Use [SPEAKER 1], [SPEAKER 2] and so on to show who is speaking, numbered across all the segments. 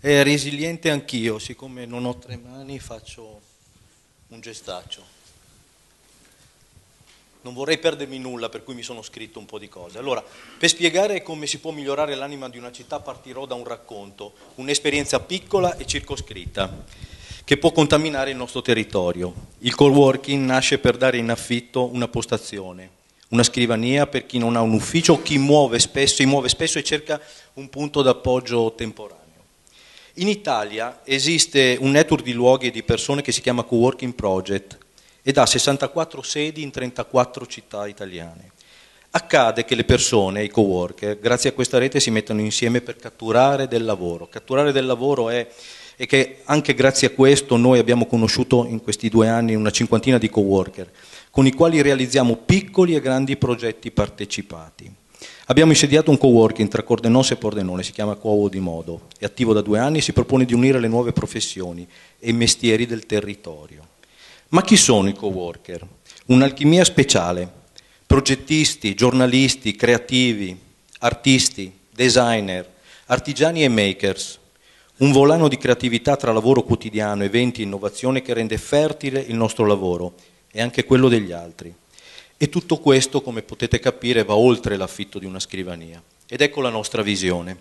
[SPEAKER 1] è resiliente anch'io, siccome non ho tre mani faccio un gestaccio. Non vorrei perdermi nulla, per cui mi sono scritto un po' di cose. Allora, per spiegare come si può migliorare l'anima di una città partirò da un racconto, un'esperienza piccola e circoscritta, che può contaminare il nostro territorio. Il co-working nasce per dare in affitto una postazione, una scrivania per chi non ha un ufficio, chi muove spesso, muove spesso e cerca un punto d'appoggio temporaneo. In Italia esiste un network di luoghi e di persone che si chiama Co-working Project ed ha 64 sedi in 34 città italiane. Accade che le persone, i co-worker, grazie a questa rete si mettano insieme per catturare del lavoro. Catturare del lavoro è e che anche grazie a questo noi abbiamo conosciuto in questi due anni una cinquantina di co-worker con i quali realizziamo piccoli e grandi progetti partecipati. Abbiamo insediato un co-working tra Cordenosse e Pordenone, si chiama Cuovo di Modo, è attivo da due anni e si propone di unire le nuove professioni e i mestieri del territorio. Ma chi sono i co-worker? Un'alchimia speciale, progettisti, giornalisti, creativi, artisti, designer, artigiani e makers, un volano di creatività tra lavoro quotidiano, eventi e innovazione che rende fertile il nostro lavoro e anche quello degli altri. E tutto questo, come potete capire, va oltre l'affitto di una scrivania. Ed ecco la nostra visione.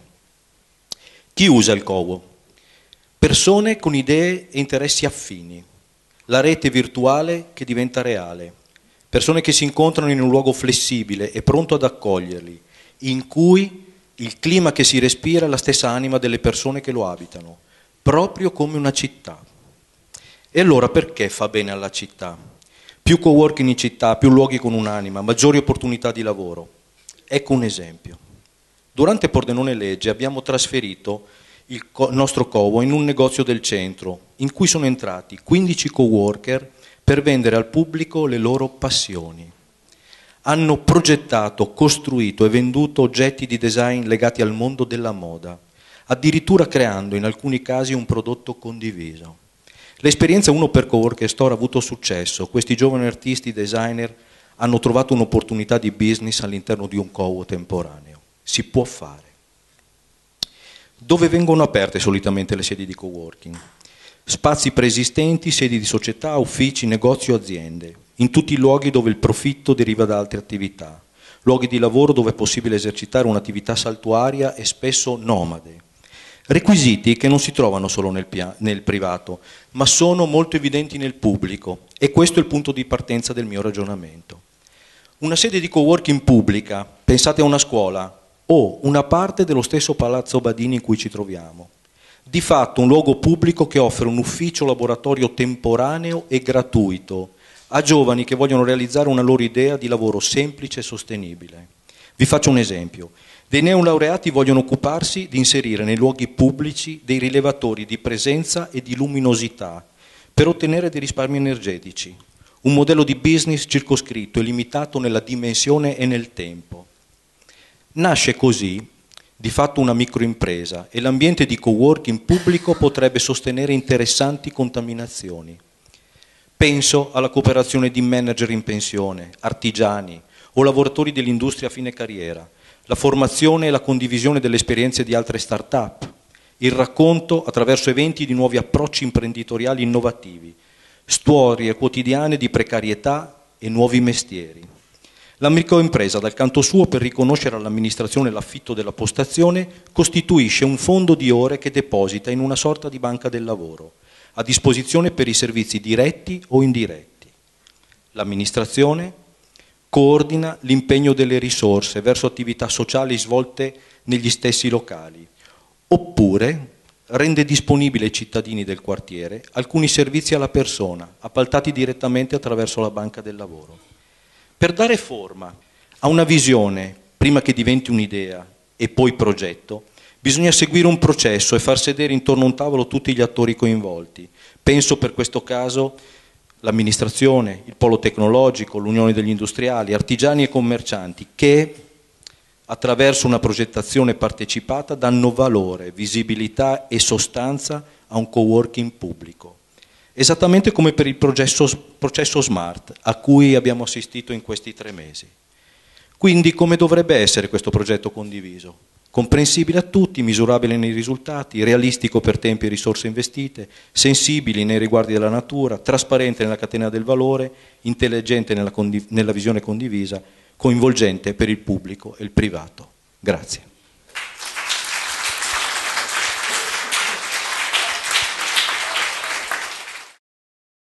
[SPEAKER 1] Chi usa il Covo? Persone con idee e interessi affini, la rete virtuale che diventa reale, persone che si incontrano in un luogo flessibile e pronto ad accoglierli, in cui il clima che si respira è la stessa anima delle persone che lo abitano, proprio come una città. E allora perché fa bene alla città? Più co-working in città, più luoghi con un'anima, maggiori opportunità di lavoro. Ecco un esempio. Durante Pordenone Legge abbiamo trasferito il nostro covo in un negozio del centro, in cui sono entrati 15 co-worker per vendere al pubblico le loro passioni. Hanno progettato, costruito e venduto oggetti di design legati al mondo della moda, addirittura creando in alcuni casi un prodotto condiviso. L'esperienza Uno per Cowork Store ha avuto successo, questi giovani artisti, designer hanno trovato un'opportunità di business all'interno di un covo temporaneo. Si può fare. Dove vengono aperte solitamente le sedi di coworking? Spazi preesistenti, sedi di società, uffici, negozi o aziende, in tutti i luoghi dove il profitto deriva da altre attività, luoghi di lavoro dove è possibile esercitare un'attività saltuaria e spesso nomade Requisiti che non si trovano solo nel, nel, privato, ma sono molto evidenti nel pubblico e questo è il punto di partenza del mio ragionamento. Una sede di coworking pubblica, pensate a una scuola o una parte dello stesso Palazzo Badini in cui ci troviamo. Di fatto un luogo pubblico che offre un ufficio laboratorio temporaneo e gratuito a giovani che vogliono realizzare una loro idea di lavoro semplice e sostenibile. Vi faccio un esempio. Dei neolaureati vogliono occuparsi di inserire nei luoghi pubblici dei rilevatori di presenza e di luminosità per ottenere dei risparmi energetici, un modello di business circoscritto e limitato nella dimensione e nel tempo. Nasce così di fatto una microimpresa e l'ambiente di co-working pubblico potrebbe sostenere interessanti contaminazioni. Penso alla cooperazione di manager in pensione, artigiani o lavoratori dell'industria a fine carriera, la formazione e la condivisione delle esperienze di altre start-up, il racconto attraverso eventi di nuovi approcci imprenditoriali innovativi, storie quotidiane di precarietà e nuovi mestieri. La microimpresa, dal canto suo, per riconoscere all'amministrazione l'affitto della postazione, costituisce un fondo di ore che deposita in una sorta di banca del lavoro, a disposizione per i servizi diretti o indiretti. L'amministrazione coordina l'impegno delle risorse verso attività sociali svolte negli stessi locali, oppure rende disponibile ai cittadini del quartiere alcuni servizi alla persona, appaltati direttamente attraverso la banca del lavoro. Per dare forma a una visione, prima che diventi un'idea e poi progetto, bisogna seguire un processo e far sedere intorno a un tavolo tutti gli attori coinvolti. Penso per questo caso l'amministrazione, il polo tecnologico, l'unione degli industriali, artigiani e commercianti che attraverso una progettazione partecipata danno valore, visibilità e sostanza a un co-working pubblico. Esattamente come per il processo, processo smart a cui abbiamo assistito in questi tre mesi. Quindi come dovrebbe essere questo progetto condiviso? Comprensibile a tutti, misurabile nei risultati, realistico per tempi e risorse investite, sensibili nei riguardi della natura, trasparente nella catena del valore, intelligente nella, nella visione condivisa, coinvolgente per il pubblico e il privato. Grazie.